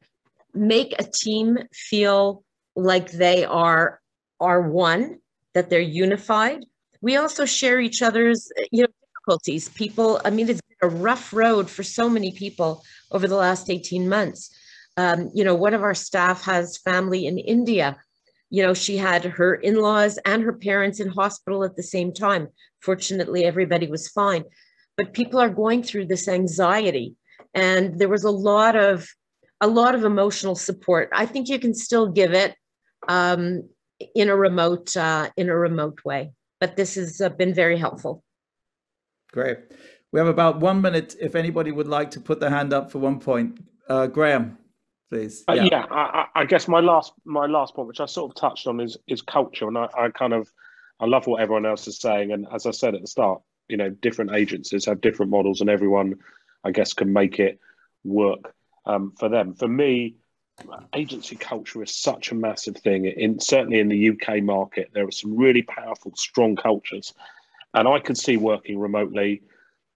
make a team feel like they are are one, that they're unified. We also share each other's you know difficulties. People, I mean, it's been a rough road for so many people over the last 18 months. Um, you know, one of our staff has family in India. You know, she had her in-laws and her parents in hospital at the same time. Fortunately, everybody was fine. But people are going through this anxiety. And there was a lot of a lot of emotional support. I think you can still give it um, in a remote uh, in a remote way, but this has uh, been very helpful. Great. We have about one minute. If anybody would like to put their hand up for one point, uh, Graham, please. Uh, yeah, yeah I, I, guess my last my last point, which I sort of touched on, is is culture, and I, I kind of I love what everyone else is saying, and as I said at the start, you know, different agencies have different models, and everyone, I guess, can make it work um, for them. For me, agency culture is such a massive thing. In certainly in the UK market, there are some really powerful, strong cultures, and I could see working remotely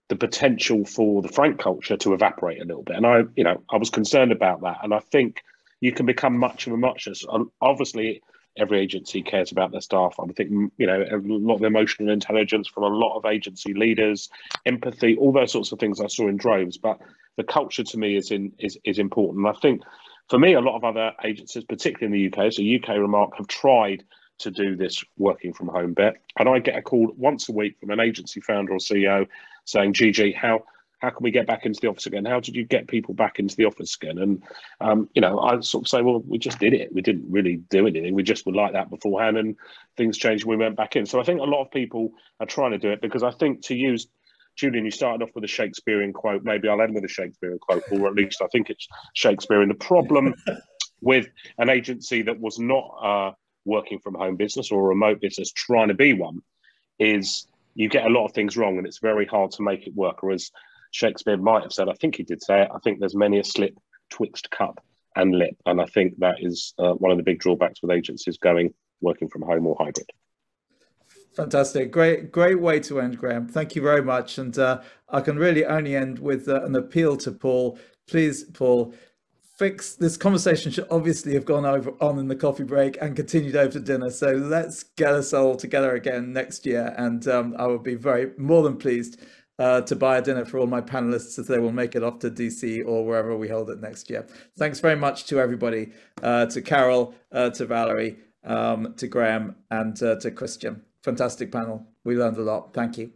the potential for the Frank culture to evaporate a little bit. And I, you know, I was concerned about that. And I think you can become much of a muchness. Obviously, every agency cares about their staff. I think you know a lot of emotional intelligence from a lot of agency leaders, empathy, all those sorts of things I saw in droves. But the culture to me is in is is important. I think for me, a lot of other agencies, particularly in the UK, so UK Remark, have tried to do this working from home bit. And I get a call once a week from an agency founder or CEO saying, "GG, how how can we get back into the office again? How did you get people back into the office again? And um, you know, I sort of say, well, we just did it. We didn't really do anything. We just were like that beforehand, and things changed. and We went back in. So I think a lot of people are trying to do it because I think to use Julian, you started off with a Shakespearean quote. Maybe I'll end with a Shakespearean quote, or at least I think it's Shakespearean. The problem with an agency that was not a working from home business or a remote business trying to be one is you get a lot of things wrong and it's very hard to make it work. Or as Shakespeare might have said, I think he did say it, I think there's many a slip twixt cup and lip. And I think that is uh, one of the big drawbacks with agencies going working from home or hybrid. Fantastic. Great, great way to end, Graham. Thank you very much. And uh, I can really only end with uh, an appeal to Paul. Please, Paul, fix this conversation should obviously have gone over on in the coffee break and continued over to dinner. So let's get us all together again next year. And um, I will be very more than pleased uh, to buy a dinner for all my panelists as they will make it off to DC or wherever we hold it next year. Thanks very much to everybody, uh, to Carol, uh, to Valerie, um, to Graham, and uh, to Christian fantastic panel. We learned a lot. Thank you.